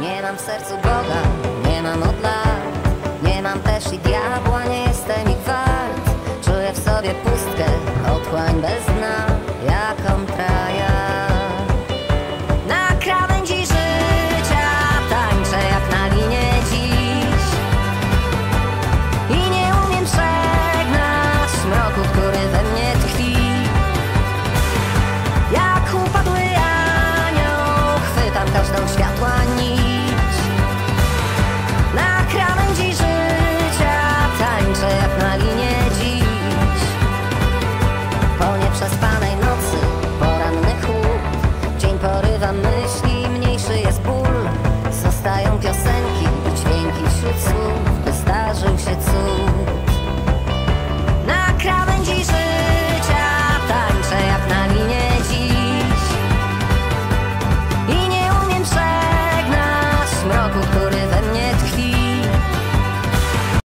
Nie mam w sercu Boga, nie mam